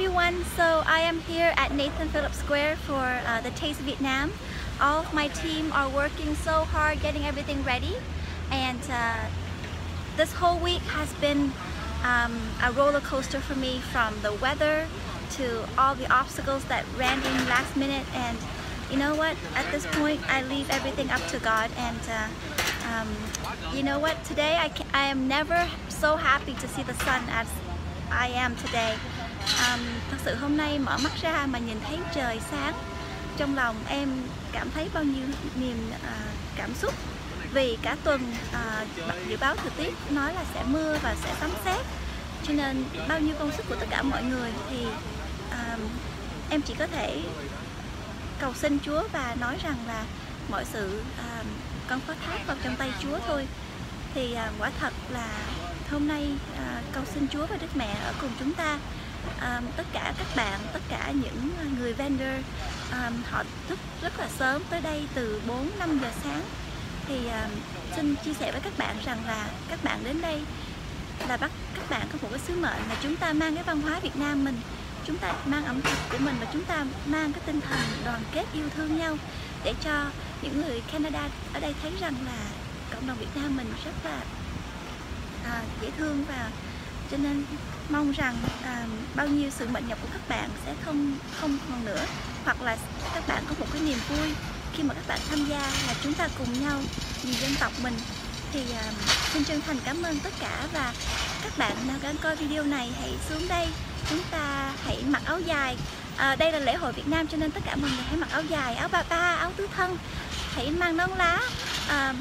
everyone, so I am here at Nathan Phillips Square for uh, the Taste Vietnam. All of my team are working so hard getting everything ready and uh, this whole week has been um, a roller coaster for me from the weather to all the obstacles that ran in last minute. And you know what? At this point I leave everything up to God. And uh, um, you know what? Today I, can, I am never so happy to see the sun as I am today um, thật sự hôm nay mở mắt ra mà nhìn thấy trời sáng. Trong lòng em cảm thấy bao nhiêu niềm uh, cảm xúc. Vì cả tuần uh, dự báo thời tiết nói là sẽ mưa và sẽ sấm sét. Cho nên bao nhiêu công sức của tất cả mọi người thì uh, em chỉ có thể cầu xin Chúa và nói rằng là mọi sự uh, con có thác vào trong tay Chúa thôi. Thì uh, quả thật là hôm nay uh, cầu xin Chúa và Đức Mẹ ở cùng chúng ta um, tất cả các bạn tất cả những ờ, người vendor um, họ thức rất là sớm tới đây từ 4 5 giờ sáng. Thì um, xin chia sẻ với các bạn rằng là các bạn đến đây là bắt các bạn có một cái sứ mệnh là chúng ta mang cái văn hóa Việt Nam mình chúng ta mang ẩm thực của mình và chúng ta mang cái tinh thần đoàn kết yêu thương nhau để cho những người Canada ở đây thấy rằng là cộng đồng Việt Nam mình rất là à, dễ thương và cho nên mong rằng à, bao nhiêu sự mệnh nhập của các bạn sẽ không không còn nữa hoặc là các bạn có một cái niềm vui khi mà các bạn tham gia là chúng ta cùng nhau vì dân tộc mình. Thì à, xin chân thành cảm ơn tất cả và các bạn nào đang coi video này hãy xuống đây chúng ta hãy mặc áo dài. À, đây là lễ hội Việt Nam cho nên tất cả mọi người hãy mặc áo dài áo ba ba áo tứ thân hãy mang nón lá. À,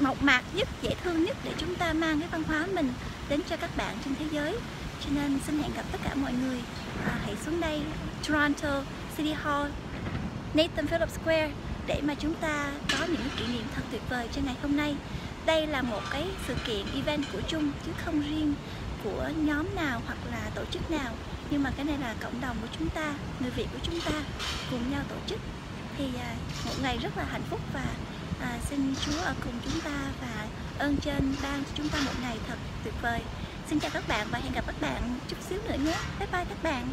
mộc mạc nhất dễ thương nhất để chúng ta mang cái văn hóa mình đến cho các bạn trên thế giới. Cho nên xin hẹn gặp tất cả mọi người. À, hãy xuống đây Toronto City Hall Nathan Phillips Square để mà chúng ta có những kỷ niệm thật tuyệt vời cho ngày hôm nay. Đây là một cái sự kiện event của chung chứ không riêng của nhóm nào hoặc là tổ chức nào. Nhưng mà cái này là cộng đồng của chúng ta người Việt của chúng ta cùng nhau tổ chức. Thì à, một ngày rất là hạnh phúc và à, xin Chúa ở cùng chúng ta và ơn trên ban cho chúng ta một ngày thật tuyệt vời. Xin chào các bạn và hẹn gặp các bạn chút xíu nữa nhé. Bye bye các bạn.